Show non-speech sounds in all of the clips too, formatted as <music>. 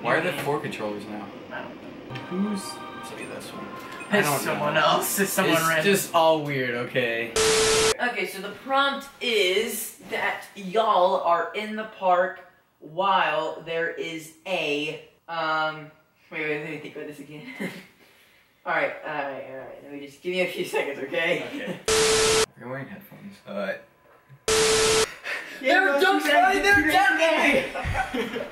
Why are there four controllers now? I don't know. Who's? Let's see this one. I It's don't someone know. else. It's someone it's random. just all weird, okay? Okay, so the prompt is that y'all are in the park while there is a um. Wait, wait, let me think about this again. <laughs> all right, all right, all right. Let me just give me a few seconds, okay? Okay. <laughs> You're wearing headphones. Uh, Yeah, There are bro, ducks you flying, guys- there are you guys-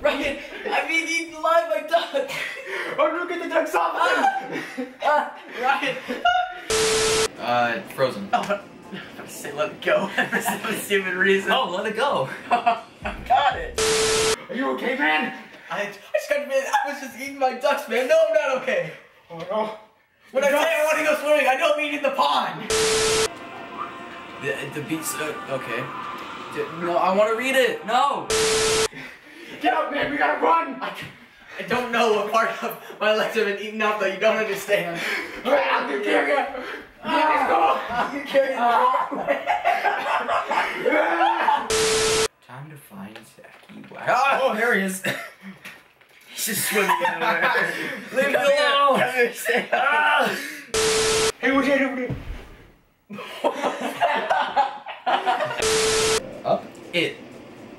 Ryan, I mean, you lied my duck. oh, look at the ducks off! Ah, Ryan. uh, Frozen. Oh, I say let it go for some stupid reason. Oh, let it go. I <laughs> got it. Are you okay, man? I, I just got to admit, I was just eating my ducks, man. No, I'm not okay. Oh no. When I say I want to go swimming, I don't mean in the pond. The, the beats. Uh, okay. No, I want to read it. No. Get up, man. We gotta run. I, I don't know what part of my legs have been eaten up that you don't understand. I can carry it. I can carry it. Time to find Zachy. Wow. Oh, there he is. <laughs> He's just swimming in there. <laughs> Leave me here. alone. <laughs> Come here, Ah. Hey, what's over there? Up. It.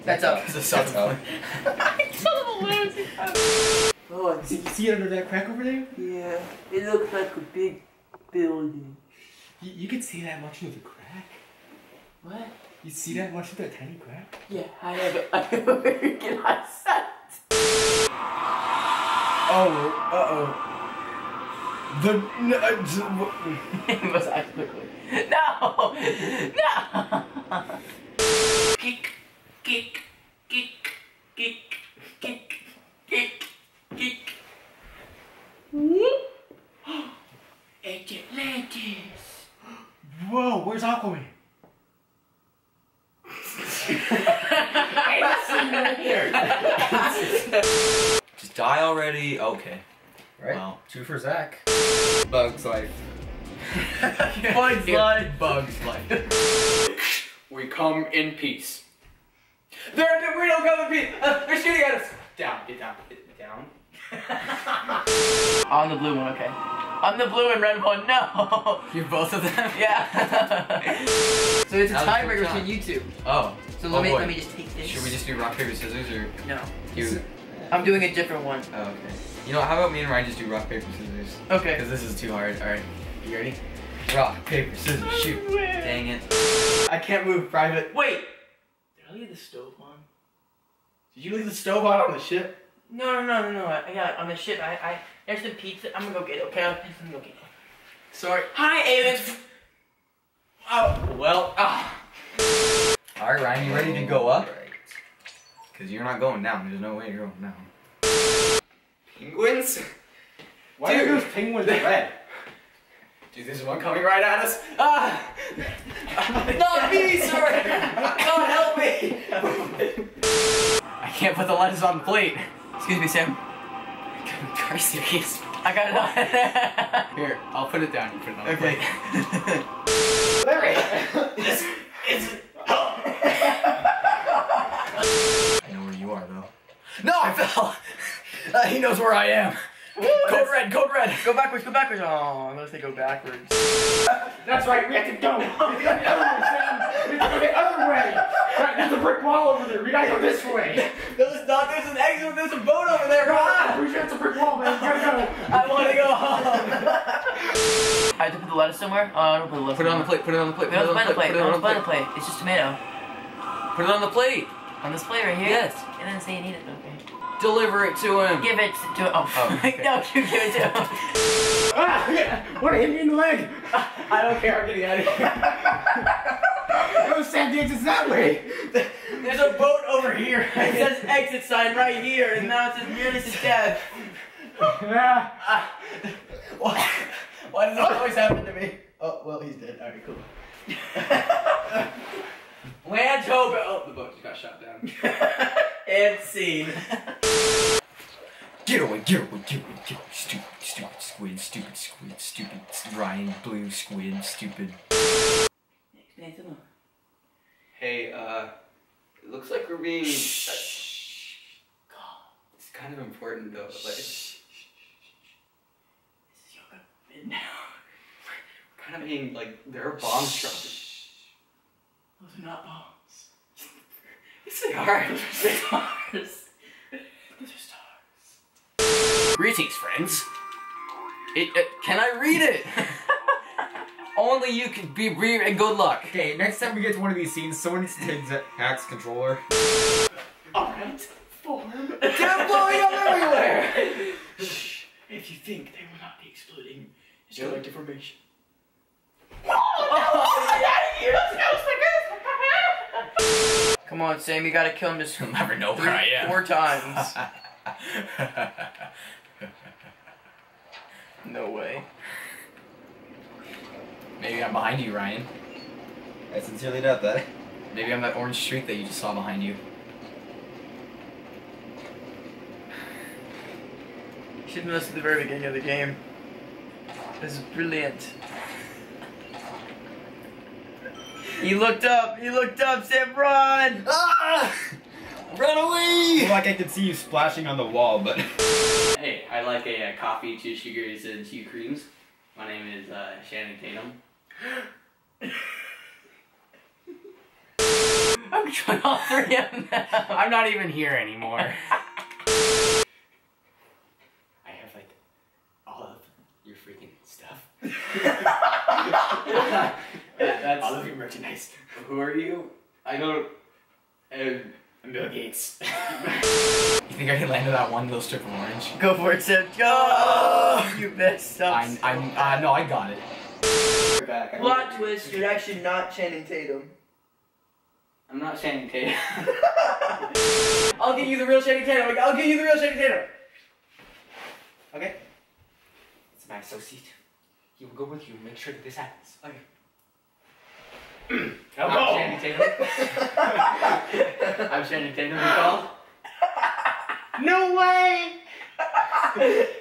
That's up. It's a self up. <laughs> Oh, see, see it under that crack over there? Yeah, it looks like a big building. You, you can see that much into the crack. What? You see that much into that tiny crack? Yeah, I have a, <laughs> I have a very good eyesight. Oh, uh oh. The. No, was d- w- Whoa, where's Aquaman? Just die already. Okay. Right? Wow. Two for Zach. Bugs life. Bugs <laughs> Life. Bugs life. We come in peace. They're, we don't come to be. Uh, they're shooting at us. Down, get down, get down. <laughs> On the blue one, okay. On the blue and red one, no! <laughs> You're both of them. Yeah. <laughs> so it's a tiebreaker between time. you two. Oh. So oh let me boy. let me just take this. Should we just do rock paper scissors or No. you? I'm doing a different one. Oh, okay. You know, how about me and Ryan just do rock paper scissors? Okay. Because this is too hard. All right. You ready? Rock paper scissors shoot. Dang it. I can't move private. Wait. Did I leave the stove on? Did you leave the stove on on the ship? No, no, no, no, no. I I got it on the ship. I, I, there's some pizza. I'm gonna go get it. Okay, I'm gonna go get it. Sorry. Hi, aliens. Oh, well. Ah. All right, Ryan, you ready to go up? Because you're not going down. There's no way you're going down. Penguins? Why Dude. are those penguins red? Dude, there's one coming right at us. Ah! <laughs> Not me, sir. God help me. I can't put the lettuce on the plate. Excuse me, Sam. Are you serious? I got it on. Here, I'll put it down. You put it on the Okay. plate. Larry. it's, it's, I know where you are, though. No, I fell! Uh, he knows where I am. Code red, code red. Go backwards. Go backwards. Oh, unless they go backwards. That's right, we have to go. We have to go the other way, Sam. We have to go the other way. Right, there's a brick wall over there. We gotta go this way. There's not. There's an exit. There's a boat over there. Come on. We it's a brick wall, man. We gotta go. I want to go home. I have to put the lettuce somewhere. Oh, I don't put the lettuce. Put it on the plate, put it on the plate, put it on the plate, plate. put it We on don't the have to plate. plate. It's just tomato. Put it on the plate. On this plate right here. Yes. It doesn't say you need it. Okay. Deliver it to him. Give it to. him. Oh. Oh, okay. <laughs> no, you give it to him. <laughs> Ah, yeah. Wanna hit me in the leg? <laughs> I don't care. I'm getting out of here. Go, Sam. The exit's that way. There's a boat over here. It says exit sign right here, and now it says nearly to death. Ah. Why? Why does this always happen to me? Oh, well, he's dead. Alright, cool. <laughs> Land Hobo. Oh, the boat just got shot down. <laughs> And scene. Get away, get away, get away, get away. Stupid, stupid squid, stupid squid, stupid Ryan blue squid, stupid. Hey, uh, it looks like we're being. It's kind kind of important though. Like, This is yoga mid now. kind of being like there are bombs dropping. Those are not bombs. <laughs> Yes, they are. They're stars. Those are stars. Greetings, friends. It, uh, can I read it? <laughs> Only you can be read and good luck. Okay, next time we get to one of these scenes, someone needs to take Hack's controller. Alright, form. They're blowing up everywhere. Shh. If you think they will not be exploding, it's Really? direct information. <laughs> Come on, Sam, you gotta kill him just You'll never know three, where I am. four times. <laughs> No way. Maybe I'm behind you, Ryan. I sincerely doubt that. Maybe I'm that orange streak that you just saw behind you. Should have listened to the very beginning of the game. This is brilliant. He looked up. He looked up. Sam, run! Ah! Run away! like I can see you splashing on the wall, but <laughs> Hey, I like a, uh coffee, two sugars, and two creams. My name is uh, Shannon Tatum. <laughs> I'm trying all three of them. <laughs> I'm not even here anymore. I have like all of your freaking stuff. That- that's All of your merchandise. Who are you? I don't. Um, I'm Bill Gates. <laughs> you think I can land that one little strip of orange? Go for it, Sam. Go! You messed up. I'm, I'm, uh, no, I got it. back. I'm- Plot twist, you're actually not Channing Tatum. I'm not Shannon Tatum. <laughs> I'll get you the real Channing Tatum. I'll get you the real Channing Tatum. Okay? it's my associate. He will go with you make sure that this happens. Okay. <clears throat> I'm go. Shannon Tatum. <laughs> I'm Shannon Tatum. You call? <laughs> No way! <laughs>